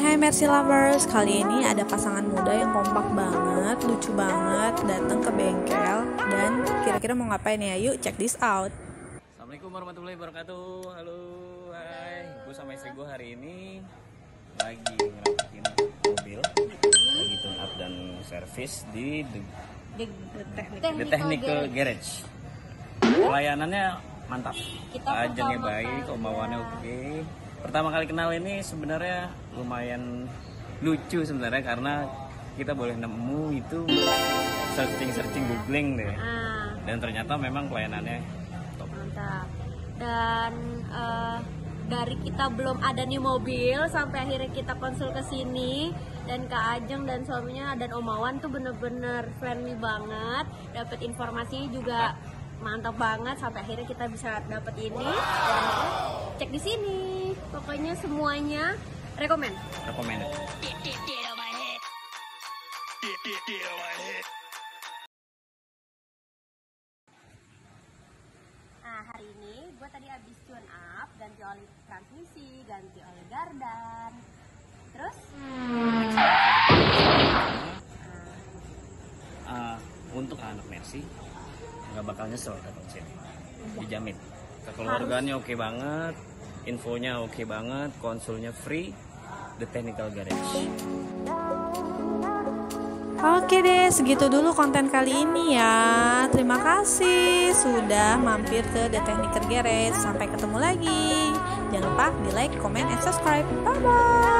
hai Mercy Lovers, kali ini ada pasangan muda yang kompak banget, lucu banget, datang ke bengkel dan kira-kira mau ngapain ya? Yuk check this out. Assalamualaikum warahmatullahi wabarakatuh. Halo, hai. Gue sama istri gue hari ini lagi ngerapiin mobil, lagi tune up dan servis di The, The Technical Garage. Pelayanannya mantap, ajangnya baik, kemauannya oke. Pertama kali kenal ini sebenarnya lumayan lucu sebenarnya karena kita boleh nemu itu searching searching googling deh Ah, dan ternyata memang pelayanannya top. mantap. Dan eh, dari kita belum ada nih mobil sampai akhirnya kita konsul ke sini dan Kak Ajeng dan suaminya dan Om Awan tuh bener-bener friendly banget. Dapat informasinya juga mantap banget sampai akhirnya kita bisa dapat ini. Dan akhirnya cek di sini. Pokoknya semuanya rekomend. recommended Nah hari ini gue tadi habis tune up, ganti oli transmisi, ganti oli gardan. Terus? Ah, untuk anak Mercy nggak bakal nyesel datang sini dijamin. Kekeluarganya oke banget infonya oke banget konsulnya free the technical garage Oke deh, segitu dulu konten kali ini ya. Terima kasih sudah mampir ke The Technical Garage. Sampai ketemu lagi. Jangan lupa di like, comment, and subscribe. Bye bye.